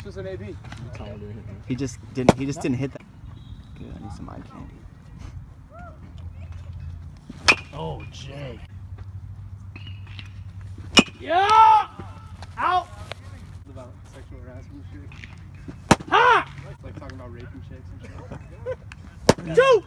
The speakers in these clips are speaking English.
This was an AB. He just didn't. He just didn't hit that. Good. I need some eye candy. Oh, Jay. Yeah! Out! About sexual harassment shit. Ha! Like, like talking about raping chicks and shit. Two!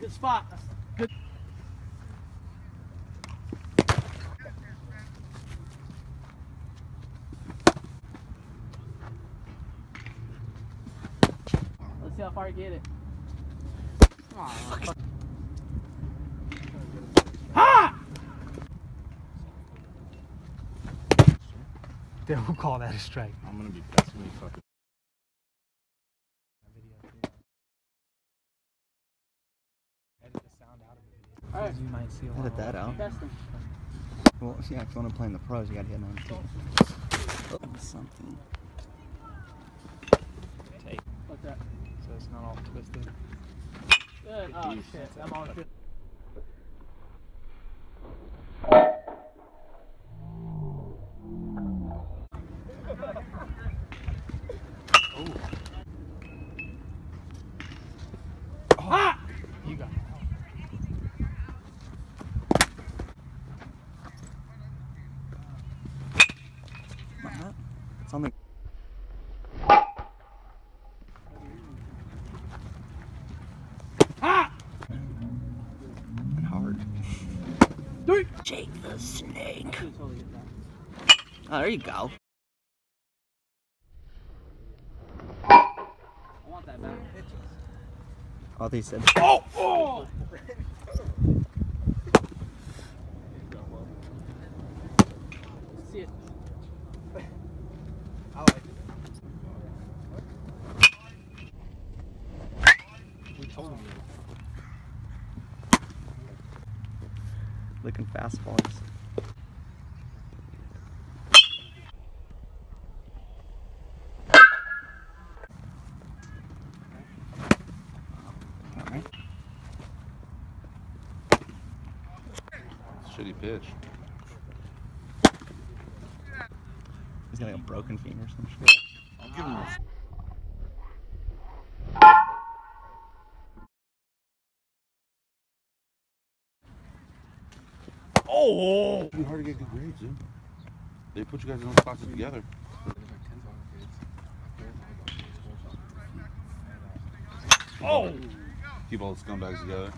Good spot. Good. Let's see how far you get it. Ha! They will call that a strike. I'm gonna be pissed when you fucking. Edit the sound out of the Alright. You might see a Edit that out. Testing. Well, yeah, if you want to play in the pros, you gotta hit on. Oh, something. Tape, Like that. so it's not all twisted. Good. Oh, shit. I'm on it. Ha! You It's on the. Ha! and hard. Three. Jake the Snake. Totally get that. Oh, there you go. I want that back. Oh, they said. Oh! Oh! See it. Looking fastballs. Alright. Shitty pitch. He's got like a broken finger or some shit. I'll give him a. Oh! It'd be hard to get good grades, dude. They put you guys in those classes together. Oh! Keep all the scumbags together.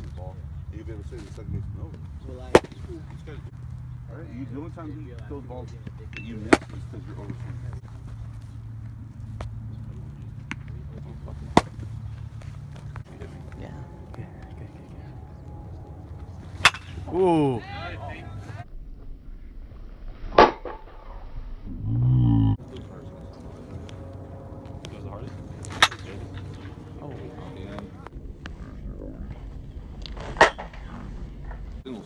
Looking the ball, you'll be able to say the second baseman over. This guy's- All right, you, the only time you those balls that you miss is because you're overswinging. Yeah. Ooh. Goes the hardest. Oh. And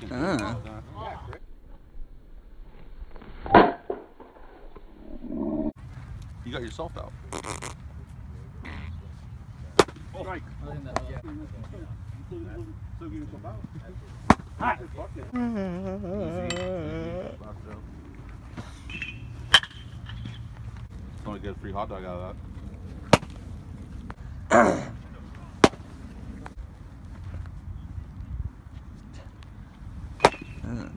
Uh. You got yourself out. Strike. Gonna get a free hot dog out of Uh. good.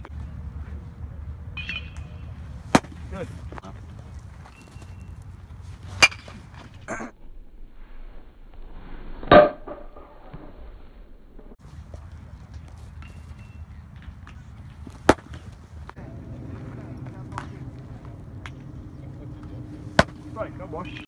Right, go wash.